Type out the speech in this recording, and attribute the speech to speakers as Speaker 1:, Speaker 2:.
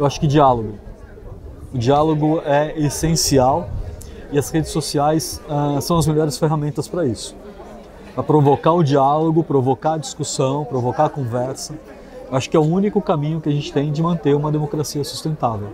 Speaker 1: Eu acho que diálogo. O diálogo é essencial e as redes sociais uh, são as melhores ferramentas para isso. Para provocar o diálogo, provocar a discussão, provocar a conversa. Eu acho que é o único caminho que a gente tem de manter uma democracia sustentável.